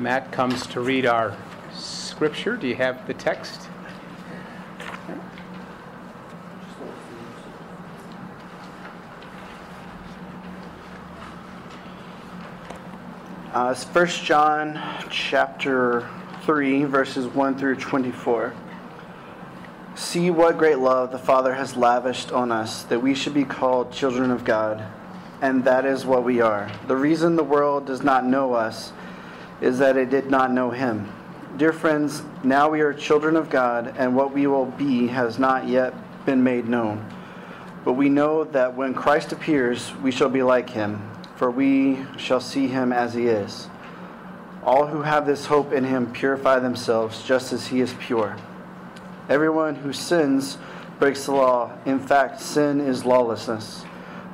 Matt comes to read our scripture. Do you have the text? Uh, it's 1 John chapter 3, verses 1 through 24. See what great love the Father has lavished on us, that we should be called children of God. And that is what we are. The reason the world does not know us is that it did not know Him. Dear friends, now we are children of God, and what we will be has not yet been made known. But we know that when Christ appears, we shall be like Him, for we shall see Him as He is. All who have this hope in Him purify themselves just as He is pure. Everyone who sins breaks the law. In fact, sin is lawlessness.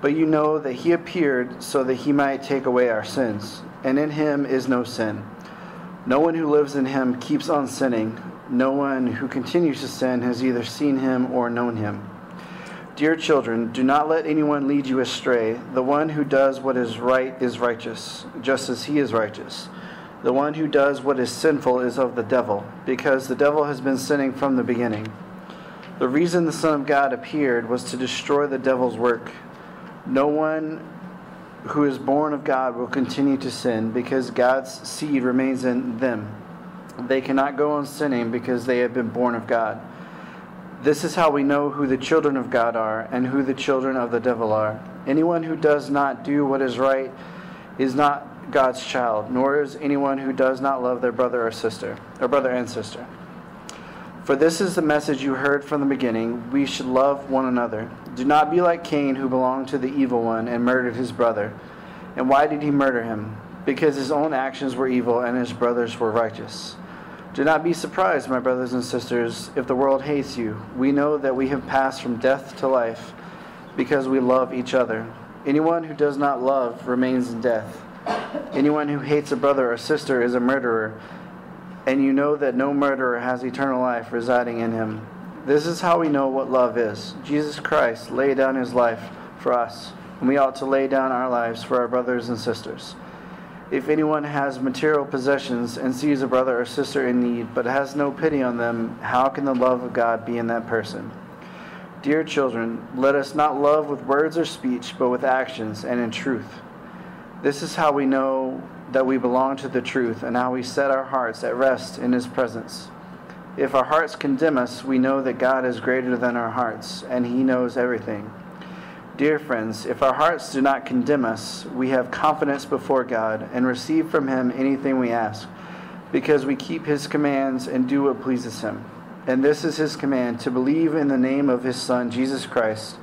But you know that he appeared so that he might take away our sins, and in him is no sin. No one who lives in him keeps on sinning. No one who continues to sin has either seen him or known him. Dear children, do not let anyone lead you astray. The one who does what is right is righteous, just as he is righteous. The one who does what is sinful is of the devil, because the devil has been sinning from the beginning. The reason the Son of God appeared was to destroy the devil's work. No one who is born of God will continue to sin, because God's seed remains in them. They cannot go on sinning because they have been born of God. This is how we know who the children of God are and who the children of the devil are. Anyone who does not do what is right is not God's child, nor is anyone who does not love their brother or sister, or brother and sister. For this is the message you heard from the beginning we should love one another. Do not be like Cain, who belonged to the evil one and murdered his brother. And why did he murder him? Because his own actions were evil and his brothers were righteous. Do not be surprised, my brothers and sisters, if the world hates you. We know that we have passed from death to life because we love each other. Anyone who does not love remains in death. Anyone who hates a brother or sister is a murderer, and you know that no murderer has eternal life residing in him. This is how we know what love is. Jesus Christ laid down his life for us, and we ought to lay down our lives for our brothers and sisters. If anyone has material possessions and sees a brother or sister in need, but has no pity on them, how can the love of God be in that person? Dear children, let us not love with words or speech, but with actions and in truth. This is how we know that we belong to the truth and how we set our hearts at rest in His presence. If our hearts condemn us, we know that God is greater than our hearts and He knows everything. Dear friends, if our hearts do not condemn us, we have confidence before God and receive from Him anything we ask, because we keep His commands and do what pleases Him. And this is His command to believe in the name of His Son, Jesus Christ,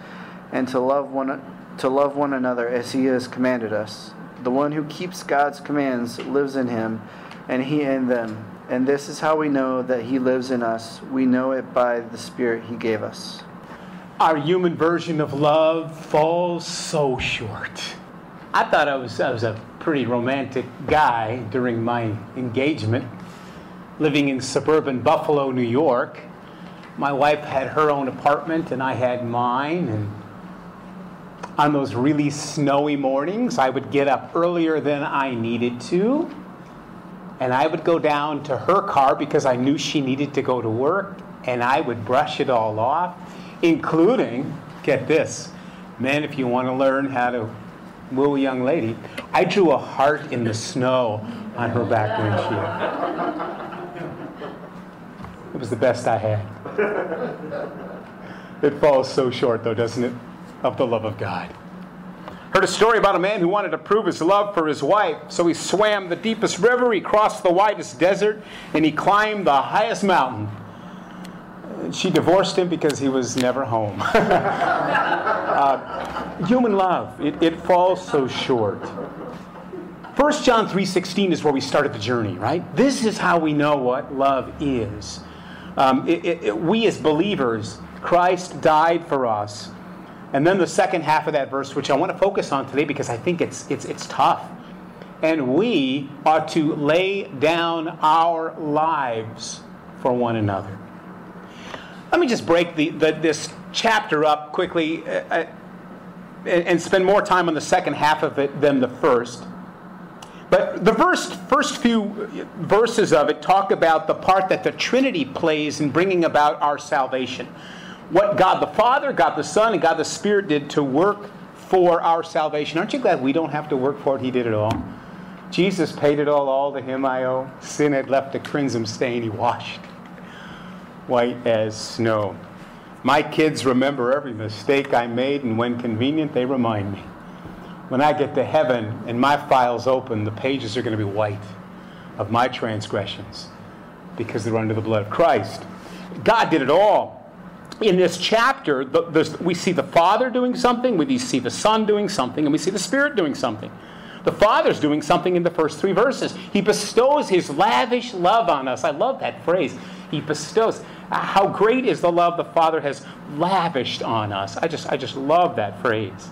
and to love one, to love one another as He has commanded us. The one who keeps God's commands lives in him, and he in them. And this is how we know that he lives in us. We know it by the Spirit he gave us. Our human version of love falls so short. I thought I was, I was a pretty romantic guy during my engagement, living in suburban Buffalo, New York. My wife had her own apartment, and I had mine, and on those really snowy mornings, I would get up earlier than I needed to. And I would go down to her car because I knew she needed to go to work. And I would brush it all off, including, get this, man, if you want to learn how to woo a young lady, I drew a heart in the snow on her back windshield. It was the best I had. It falls so short, though, doesn't it? Of the love of God. Heard a story about a man who wanted to prove his love for his wife, so he swam the deepest river, he crossed the widest desert, and he climbed the highest mountain. She divorced him because he was never home. uh, human love, it, it falls so short. 1 John 3.16 is where we started the journey, right? This is how we know what love is. Um, it, it, we as believers, Christ died for us and then the second half of that verse, which I want to focus on today because I think it's, it's, it's tough. And we are to lay down our lives for one another. Let me just break the, the this chapter up quickly uh, uh and spend more time on the second half of it than the first. But the first, first few verses of it talk about the part that the Trinity plays in bringing about our salvation. What God the Father, God the Son, and God the Spirit did to work for our salvation. Aren't you glad we don't have to work for it? He did it all. Jesus paid it all, all to him I owe. Sin had left a crimson stain, he washed white as snow. My kids remember every mistake I made, and when convenient, they remind me. When I get to heaven and my files open, the pages are going to be white of my transgressions because they're under the blood of Christ. God did it all. In this chapter, the, we see the Father doing something, we see the Son doing something, and we see the Spirit doing something. The Father's doing something in the first three verses. He bestows His lavish love on us. I love that phrase. He bestows. Uh, how great is the love the Father has lavished on us. I just, I just love that phrase.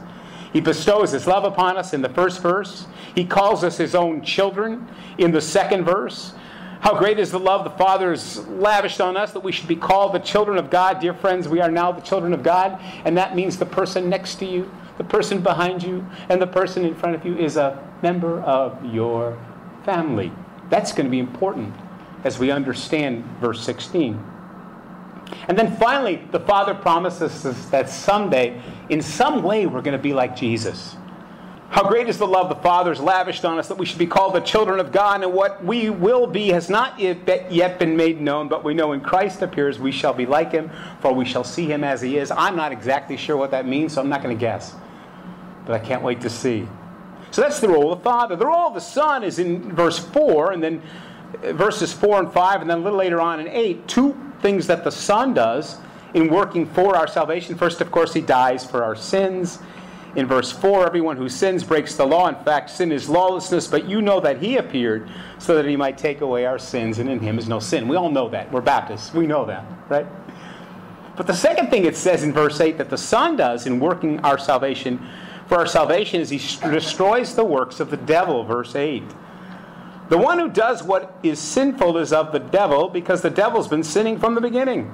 He bestows his love upon us in the first verse. He calls us his own children in the second verse. How great is the love the Father has lavished on us that we should be called the children of God. Dear friends, we are now the children of God, and that means the person next to you, the person behind you, and the person in front of you is a member of your family. That's going to be important as we understand verse 16. And then finally, the Father promises us that someday, in some way, we're going to be like Jesus. How great is the love the Father has lavished on us that we should be called the children of God, and what we will be has not yet been made known, but we know when Christ appears, we shall be like him, for we shall see him as he is. I'm not exactly sure what that means, so I'm not going to guess. But I can't wait to see. So that's the role of the Father. The role of the Son is in verse 4, and then uh, verses 4 and 5, and then a little later on in 8, two things that the Son does in working for our salvation. First, of course, he dies for our sins. In verse 4, everyone who sins breaks the law. In fact, sin is lawlessness, but you know that he appeared so that he might take away our sins, and in him is no sin. We all know that. We're Baptists. We know that, right? But the second thing it says in verse 8 that the Son does in working our salvation for our salvation is he destroys the works of the devil, verse 8. The one who does what is sinful is of the devil because the devil's been sinning from the beginning.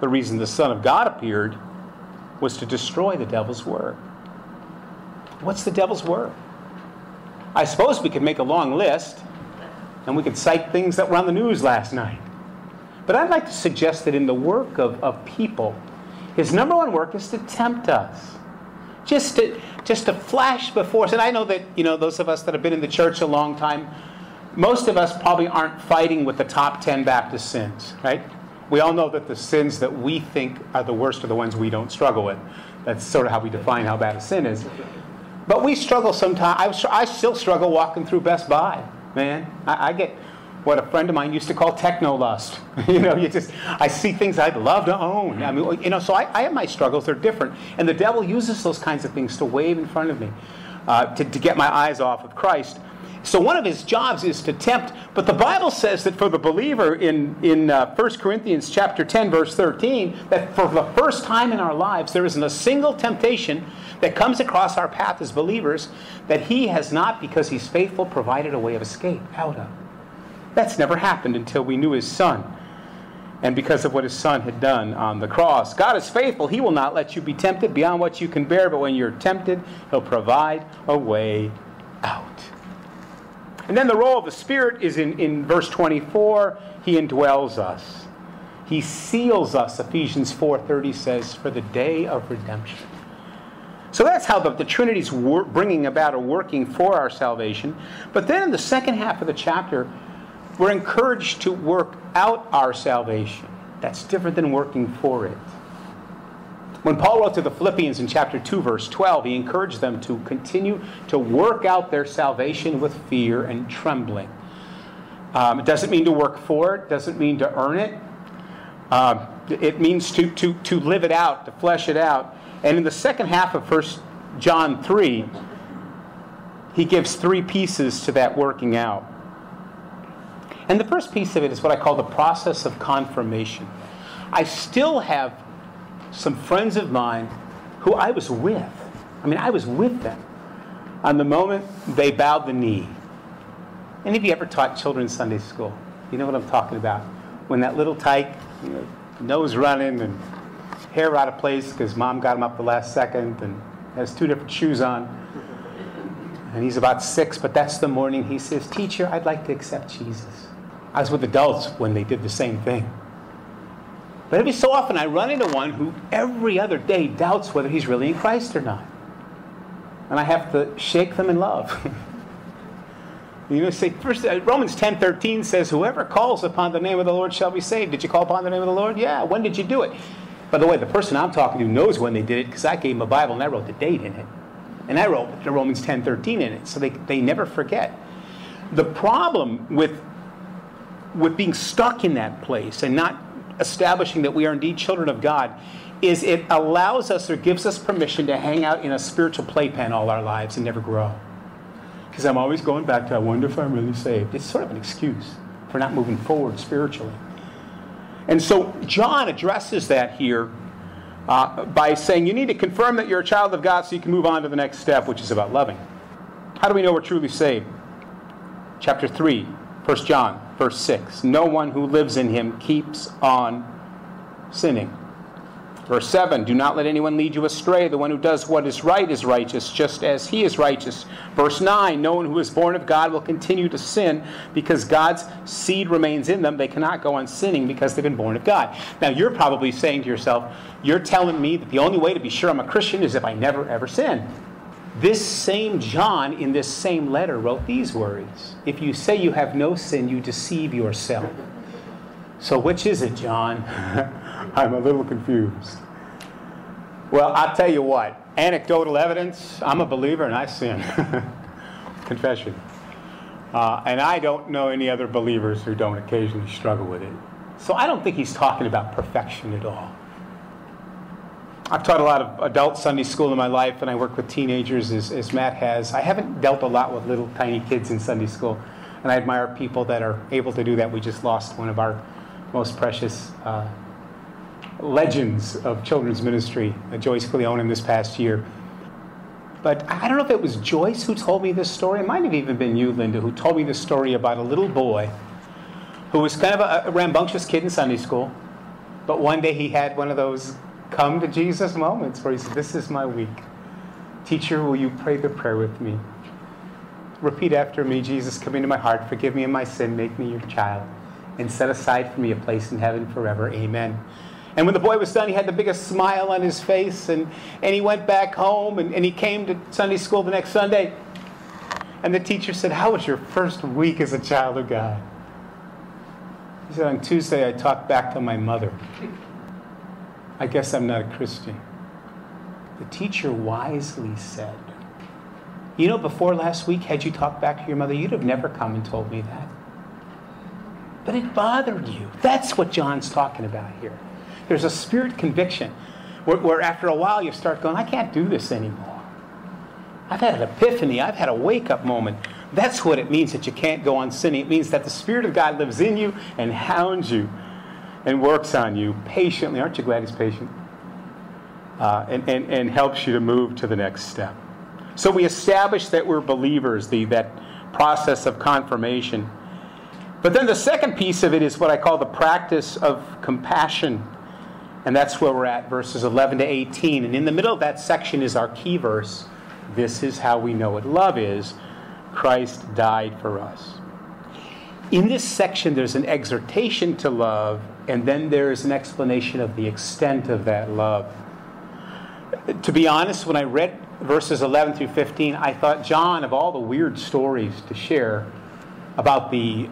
The reason the Son of God appeared was to destroy the devil's work. What's the devil's work? I suppose we could make a long list and we could cite things that were on the news last night. But I'd like to suggest that in the work of, of people, his number one work is to tempt us. Just to, just to flash before us. And I know that, you know, those of us that have been in the church a long time, most of us probably aren't fighting with the top 10 Baptist sins, right? We all know that the sins that we think are the worst are the ones we don't struggle with. That's sort of how we define how bad a sin is. But we struggle sometimes. I, I still struggle walking through Best Buy, man. I, I, get what a friend of mine used to call techno lust. you know, you just, I see things I'd love to own. I mean, you know, so I, I have my struggles. They're different. And the devil uses those kinds of things to wave in front of me, uh, to, to get my eyes off of Christ. So one of his jobs is to tempt, but the Bible says that for the believer in, in uh, 1 Corinthians chapter 10, verse 13, that for the first time in our lives, there isn't a single temptation that comes across our path as believers that he has not, because he's faithful, provided a way of escape out of. That's never happened until we knew his son. And because of what his son had done on the cross. God is faithful. He will not let you be tempted beyond what you can bear, but when you're tempted, he'll provide a way. And then the role of the Spirit is in, in verse 24. He indwells us. He seals us, Ephesians 4.30 says, for the day of redemption. So that's how the, the Trinity's wor- bringing about or working for our salvation. But then in the second half of the chapter, we're encouraged to work out our salvation. That's different than working for it. When Paul wrote to the Philippians in chapter 2, verse 12, he encouraged them to continue to work out their salvation with fear and trembling. Um, it doesn't mean to work for it, doesn't mean to earn it. Um, it means to, to, to live it out, to flesh it out. And in the second half of 1 John 3, he gives three pieces to that working out. And the first piece of it is what I call the process of confirmation. I still have some friends of mine who I was with. I mean, I was with them on the moment they bowed the knee. Any of you ever taught children Sunday school? You know what I'm talking about. When that little tyke, you know, nose running and hair out of place because mom got him up the last second and has two different shoes on. and he's about six, but that's the morning he says, Teacher, I'd like to accept Jesus. I was with adults when they did the same thing. But every so often I run into one who every other day doubts whether he's really in Christ or not. And I have to shake them in love. you know, say first uh, Romans 10 13 says, Whoever calls upon the name of the Lord shall be saved. Did you call upon the name of the Lord? Yeah. When did you do it? By the way, the person I'm talking to knows when they did it because I gave him a Bible and I wrote the date in it. And I wrote the Romans 10 13 in it. So they, they never forget. The problem with, with being stuck in that place and not establishing that we are indeed children of God is it allows us or gives us permission to hang out in a spiritual playpen all our lives and never grow. Because I'm always going back to, I wonder if I'm really saved. It's sort of an excuse for not moving forward spiritually. And so John addresses that here uh, by saying you need to confirm that you're a child of God so you can move on to the next step, which is about loving. How do we know we're truly saved? Chapter 3, 1 John, verse 6. No one who lives in him keeps on sinning. Verse 7 Do not let anyone lead you astray. The one who does what is right is righteous, just as he is righteous. Verse 9 No one who is born of God will continue to sin because God's seed remains in them. They cannot go on sinning because they've been born of God. Now, you're probably saying to yourself, You're telling me that the only way to be sure I'm a Christian is if I never ever sin. This same John, in this same letter, wrote these words If you say you have no sin, you deceive yourself. So, which is it, John? I'm a little confused. Well, I'll tell you what anecdotal evidence, I'm a believer and I sin. Confession. Uh, and I don't know any other believers who don't occasionally struggle with it. So I don't think he's talking about perfection at all. I've taught a lot of adult Sunday school in my life, and I work with teenagers as, as Matt has. I haven't dealt a lot with little tiny kids in Sunday school, and I admire people that are able to do that. We just lost one of our most precious uh, legends of children's ministry, uh, Joyce Cleone, this past year. But I don't know if it was Joyce who told me this story. It might have even been you, Linda, who told me this story about a little boy who was kind of a, a rambunctious kid in Sunday school. But one day he had one of those come to Jesus moments where he said, This is my week. Teacher, will you pray the prayer with me? Repeat after me Jesus, come into my heart, forgive me of my sin, make me your child, and set aside for me a place in heaven forever. Amen. And when the boy was done, he had the biggest smile on his face, and, and he went back home, and, and he came to Sunday school the next Sunday. And the teacher said, How was your first week as a child of God? He said, On Tuesday, I talked back to my mother. I guess I'm not a Christian. The teacher wisely said, You know, before last week, had you talked back to your mother, you'd have never come and told me that. But it bothered you. That's what John's talking about here. There's a spirit conviction where, where, after a while you start going, I can't do this anymore. I've had an epiphany. I've had a wake up moment. That's what it means that you can't go on sinning. It means that the Spirit of God lives in you and hounds you and works on you patiently. Aren't you glad He's patient? Uh, and, and, and helps you to move to the next step. So we establish that we're believers, the, that process of confirmation. But then the second piece of it is what I call the practice of compassion. And that's where we're at, verses 11 to 18. And in the middle of that section is our key verse. This is how we know what love is. Christ died for us. In this section, there's an exhortation to love, and then there's an explanation of the extent of that love. To be honest, when I read verses 11 through 15, I thought, John, of all the weird stories to share about the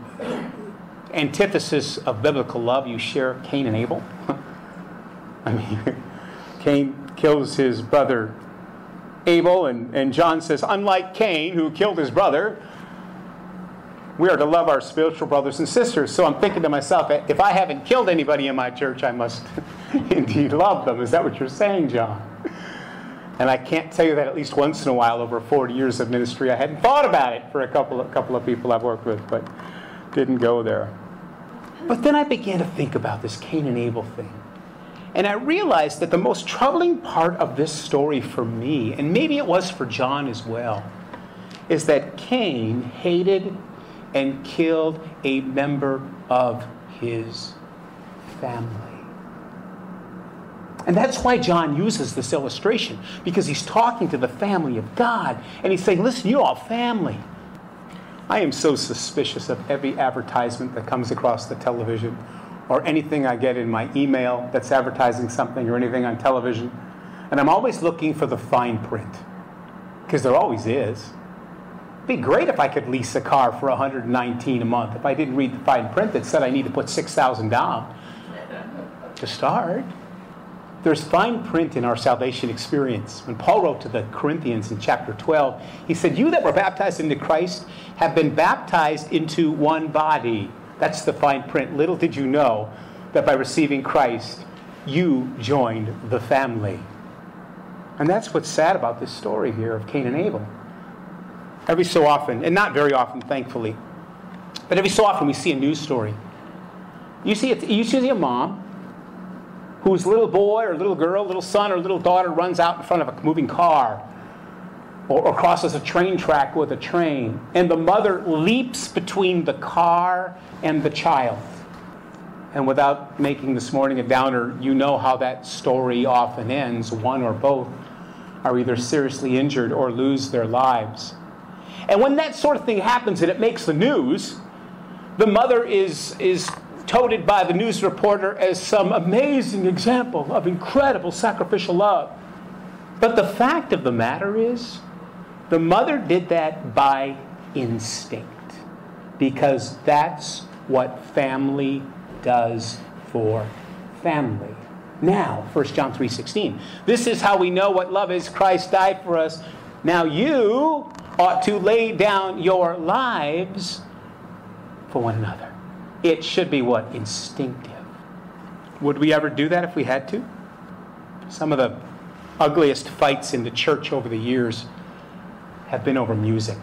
antithesis of biblical love, you share Cain and Abel. I mean, Cain kills his brother Abel, and, and John says, unlike Cain, who killed his brother, we are to love our spiritual brothers and sisters. So I'm thinking to myself, if I haven't killed anybody in my church, I must indeed love them. Is that what you're saying, John? And I can't tell you that at least once in a while over 40 years of ministry, I hadn't thought about it for a couple of, couple of people I've worked with, but didn't go there. But then I began to think about this Cain and Abel thing. And I realized that the most troubling part of this story for me, and maybe it was for John as well, is that Cain hated and killed a member of his family. And that's why John uses this illustration, because he's talking to the family of God. And he's saying, listen, you're all family. I am so suspicious of every advertisement that comes across the television or anything I get in my email that's advertising something or anything on television. And I'm always looking for the fine print, because there always is. Be great if I could lease a car for 119 a month if I didn't read the fine print that said I need to put 6,000 down to start. There's fine print in our salvation experience. When Paul wrote to the Corinthians in chapter 12, he said, You that were baptized into Christ have been baptized into one body. That's the fine print. Little did you know that by receiving Christ, you joined the family. And that's what's sad about this story here of Cain and Abel. Every so often, and not very often, thankfully, but every so often we see a news story. You see, you see a mom whose little boy or little girl, little son or little daughter runs out in front of a moving car or, or, crosses a train track with a train, and the mother leaps between the car and the child. And without making this morning a downer, you know how that story often ends. One or both are either seriously injured or lose their lives. And when that sort of thing happens and it makes the news, the mother is, is touted by the news reporter as some amazing example of incredible sacrificial love. But the fact of the matter is, the mother did that by instinct because that's what family does for family. Now, 1 John 3:16. This is how we know what love is. Christ died for us. Now you ought to lay down your lives for one another. It should be what? Instinctive. Would we ever do that if we had to? Some of the ugliest fights in the church over the years have been over music.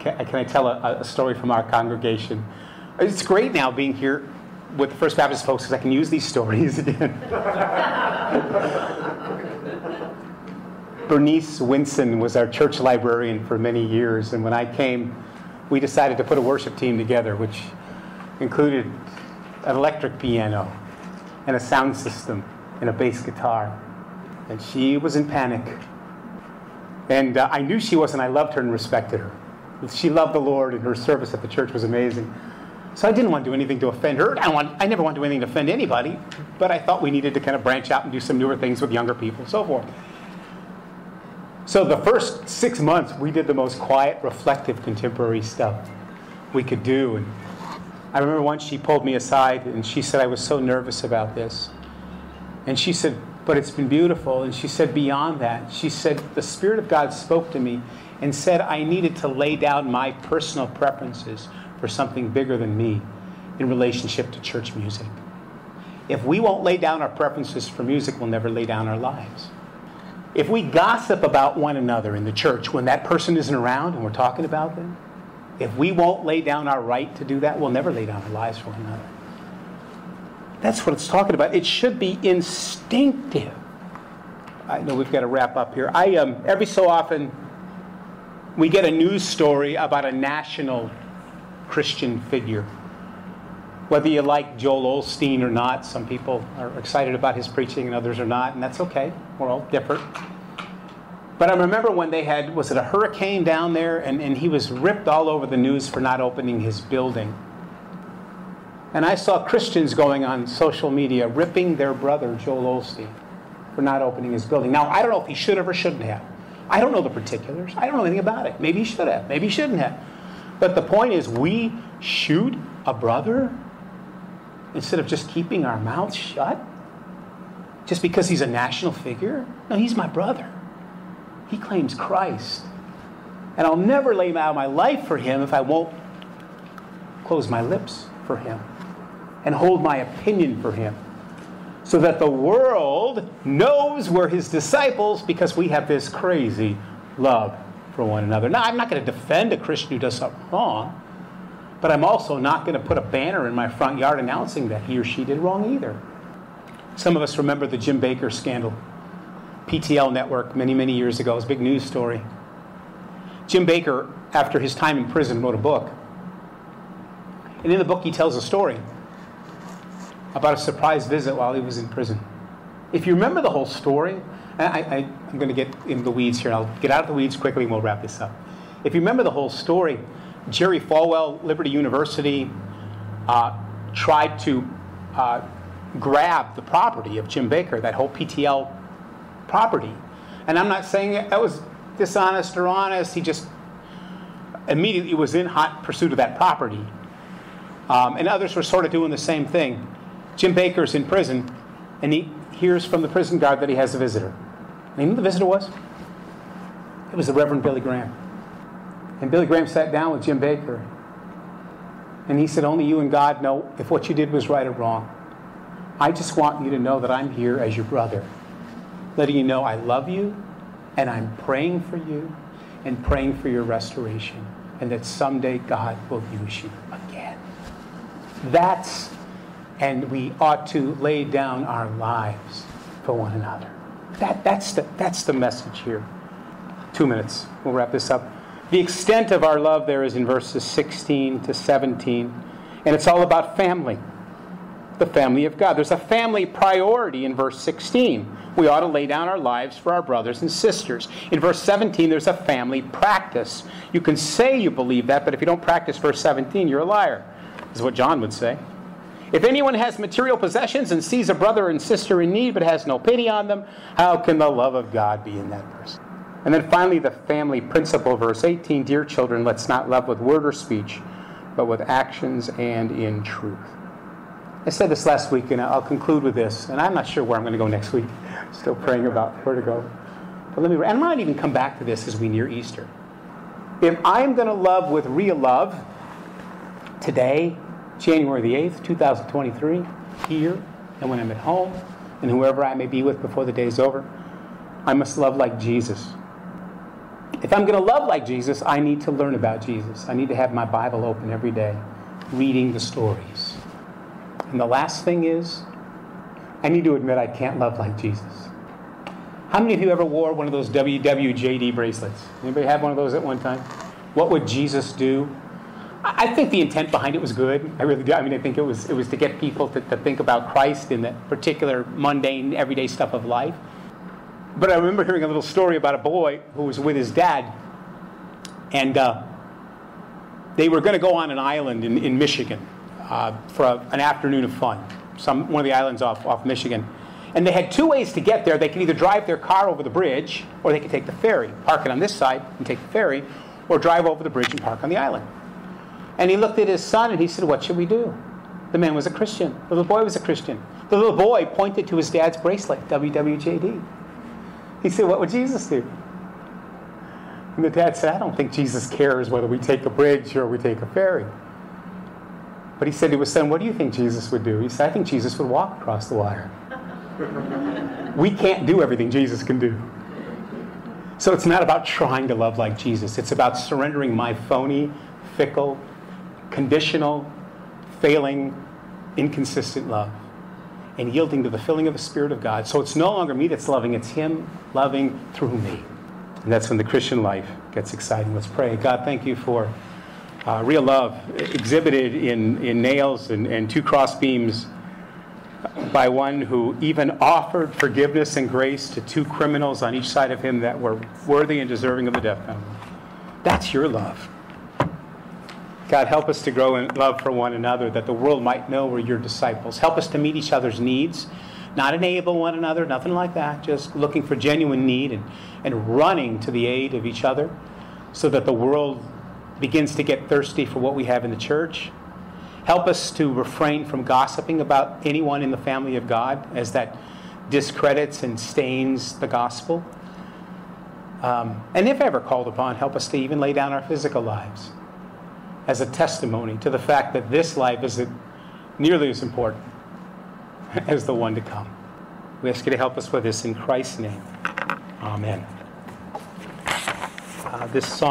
Can, can I tell a, a, story from our congregation? It's great now being here with the First Baptist folks because I can use these stories again. Bernice Winson was our church librarian for many years, and when I came, we decided to put a worship team together, which included an electric piano and a sound system and a bass guitar. And she was in panic. And uh, I knew she was, and I loved her and respected her. She loved the Lord, and her service at the church was amazing. So I didn't want to do anything to offend her. I, want, I never want to do anything to offend anybody, but I thought we needed to kind of branch out and do some newer things with younger people, and so forth. So the first six months, we did the most quiet, reflective, contemporary stuff we could do. And I remember once she pulled me aside and she said, I was so nervous about this. And she said, But it's been beautiful. And she said, Beyond that, she said, The Spirit of God spoke to me and said I needed to lay down my personal preferences for something bigger than me in relationship to church music. If we won't lay down our preferences for music, we'll never lay down our lives. If we gossip about one another in the church when that person isn't around and we're talking about them, if we won't lay down our right to do that, we'll never lay down our lives for one another. That's what it's talking about. It should be instinctive. I know we've got to wrap up here. I um, every so often we get a news story about a national Christian figure. Whether you like Joel Osteen or not, some people are excited about his preaching and others are not, and that's okay. We're all different. But I remember when they had, was it a hurricane down there? And, and he was ripped all over the news for not opening his building. And I saw Christians going on social media ripping their brother, Joel Osteen, for not opening his building. Now, I don't know if he should have or shouldn't have. I don't know the particulars. I don't know anything about it. Maybe he should have. Maybe he shouldn't have. But the point is, we shoot a brother instead of just keeping our mouths shut just because he's a national figure. No, he's my brother. He claims Christ. And I'll never lay out my life for him if I won't close my lips for him and hold my opinion for him. So that the world knows we're his disciples because we have this crazy love for one another. Now, I'm not going to defend a Christian who does something wrong, but I'm also not going to put a banner in my front yard announcing that he or she did wrong either. Some of us remember the Jim Bakker scandal. PTL network many, many years ago. It was a big news story. Jim Bakker, after his time in prison, wrote a book. And in the book, he tells a story about a surprise visit while he was in prison. If you remember the whole story, I, am going to get in the weeds here. I'll get out of the weeds quickly and we'll wrap this up. If you remember the whole story, Jerry Falwell, Liberty University, uh, tried to uh, grab the property of Jim Bakker, that whole PTL property. And I'm not saying that was dishonest or honest. He just immediately was in hot pursuit of that property. Um, and others were sort of doing the same thing. Jim Bakker's in prison, and he hears from the prison guard that he has a visitor. And you know who the visitor was? It was the Reverend Billy Graham. And Billy Graham sat down with Jim Bakker. and he said, Only you and God know if what you did was right or wrong. I just want you to know that I'm here as your brother, letting you know I love you, and I'm praying for you, and praying for your restoration, and that someday God will use you again. That's, and we ought to lay down our lives for one another. That, that's, the, that's the message here. Two minutes. We'll wrap this up. The extent of our love there is in verses 16 to 17, and it's all about family. The family of God. There's a family priority in verse 16. We ought to lay down our lives for our brothers and sisters. In verse 17, there's a family practice. You can say you believe that, but if you don't practice verse 17, you're a liar is what John would say. If anyone has material possessions and sees a brother and sister in need but has no pity on them, how can the love of God be in that person? And then finally, the family principle, verse 18 Dear children, let's not love with word or speech, but with actions and in truth. I said this last week, and I'll conclude with this, and I'm not sure where I'm going to go next week. Still praying about where to go. But let me, and I might even come back to this as we near Easter. If I'm going to love with real love, today, January the 8th, 2023, here, and when I'm at home, and whoever I may be with before the day is over, I must love like Jesus. If I'm going to love like Jesus, I need to learn about Jesus. I need to have my Bible open every day, reading the stories. And the last thing is, I need to admit I can't love like Jesus. How many of you ever wore one of those WWJD bracelets? Anybody have one of those at one time? What would Jesus do? I think the intent behind it was good. I really do. I mean, I think it was it was to get people to, to think about Christ in the particular mundane, everyday stuff of life. But I remember hearing a little story about a boy who was with his dad, and uh, they were going to go on an island in, in Michigan uh, for a, an afternoon of fun, some one of the islands off off Michigan. And they had two ways to get there. They could either drive their car over the bridge, or they could take the ferry, park it on this side and take the ferry, or drive over the bridge and park on the island. And he looked at his son and he said, What should we do? The man was a Christian. The little boy was a Christian. The little boy pointed to his dad's bracelet, WWJD. He said, What would Jesus do? And the dad said, I don't think Jesus cares whether we take a bridge or we take a ferry. But he said to his son, What do you think Jesus would do? He said, I think Jesus would walk across the water. we can't do everything Jesus can do. So it's not about trying to love like Jesus, it's about surrendering my phony, fickle, conditional, failing, inconsistent love and yielding to the filling of the Spirit of God. So it's no longer me that's loving, it's Him loving through me. And that's when the Christian life gets exciting. Let's pray. God, thank you for uh, real love exhibited in, in nails and, and two cross beams by one who even offered forgiveness and grace to two criminals on each side of him that were worthy and deserving of the death penalty. That's your love. God, help us to grow in love for one another that the world might know we're your disciples. Help us to meet each other's needs, not enable one another, nothing like that, just looking for genuine need and, and running to the aid of each other so that the world begins to get thirsty for what we have in the church. Help us to refrain from gossiping about anyone in the family of God as that discredits and stains the gospel. Um, and if ever called upon, help us to even lay down our physical lives as a testimony to the fact that this life is nearly as important as the one to come. We ask you to help us with this in Christ's name. Amen. Uh, this song.